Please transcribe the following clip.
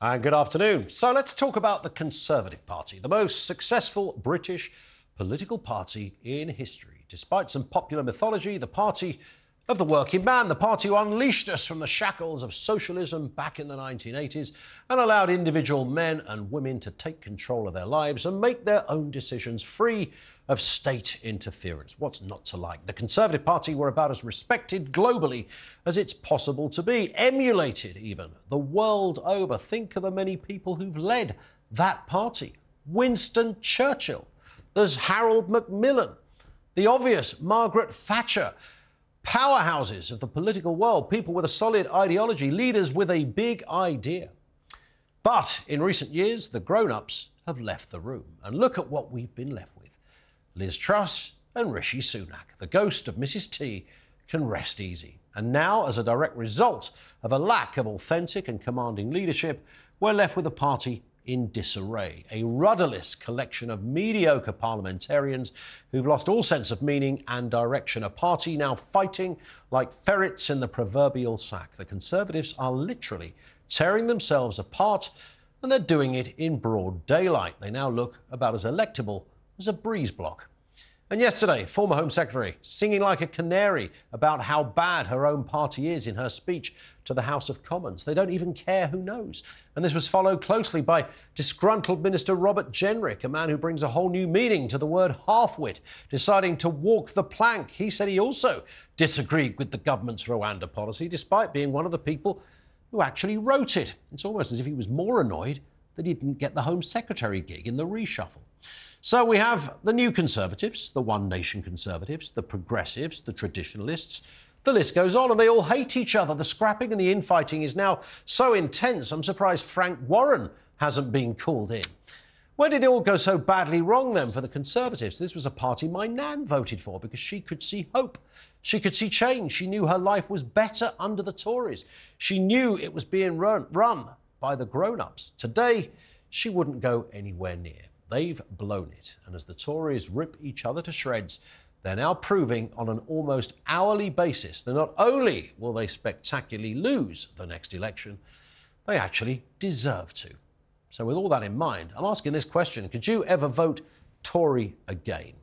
And good afternoon. So let's talk about the Conservative Party, the most successful British political party in history. Despite some popular mythology, the party of the working man, the party who unleashed us from the shackles of socialism back in the 1980s and allowed individual men and women to take control of their lives and make their own decisions free of state interference. What's not to like? The Conservative Party were about as respected globally as it's possible to be, emulated even the world over. Think of the many people who've led that party. Winston Churchill, there's Harold Macmillan, the obvious Margaret Thatcher powerhouses of the political world, people with a solid ideology, leaders with a big idea. But in recent years, the grown ups have left the room. And look at what we've been left with Liz Truss and Rishi Sunak. The ghost of Mrs. T can rest easy. And now, as a direct result of a lack of authentic and commanding leadership, we're left with a party in disarray, a rudderless collection of mediocre parliamentarians who've lost all sense of meaning and direction. A party now fighting like ferrets in the proverbial sack. The Conservatives are literally tearing themselves apart, and they're doing it in broad daylight. They now look about as electable as a breeze block. And yesterday, former Home Secretary singing like a canary about how bad her own party is in her speech to the House of Commons. They don't even care who knows. And this was followed closely by disgruntled Minister Robert Jenrick, a man who brings a whole new meaning to the word half-wit, deciding to walk the plank. He said he also disagreed with the government's Rwanda policy, despite being one of the people who actually wrote it. It's almost as if he was more annoyed that he didn't get the Home Secretary gig in the reshuffle. So we have the new Conservatives, the One Nation Conservatives, the Progressives, the Traditionalists. The list goes on, and they all hate each other. The scrapping and the infighting is now so intense, I'm surprised Frank Warren hasn't been called in. Where did it all go so badly wrong then for the Conservatives? This was a party my nan voted for because she could see hope. She could see change. She knew her life was better under the Tories. She knew it was being run, run by the grown ups. Today, she wouldn't go anywhere near. They've blown it. And as the Tories rip each other to shreds, they're now proving on an almost hourly basis that not only will they spectacularly lose the next election, they actually deserve to. So, with all that in mind, I'm asking this question Could you ever vote Tory again?